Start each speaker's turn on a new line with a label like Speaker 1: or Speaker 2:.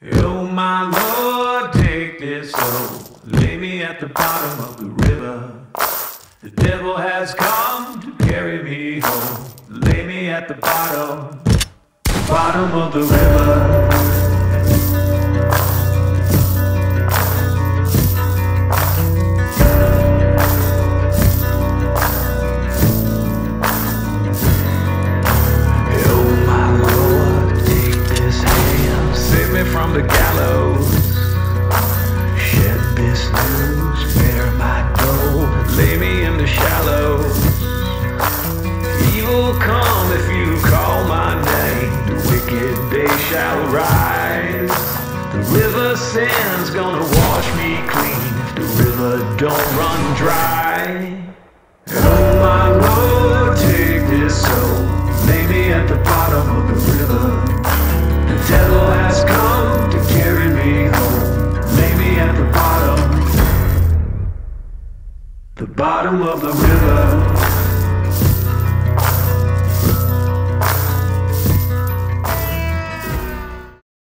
Speaker 1: Oh my Lord, take this soul, lay me at the bottom of the river. The devil has come to carry me home, lay me at the bottom, bottom of the river. From the gallows. Shed this news, bear my dough, lay me in the shallows. Evil come if you call my name, the wicked day shall rise. The river sand's gonna wash me clean if the river don't run dry. Oh my Lord, take this soul, lay me at the bottom of the river. The bottom of the river.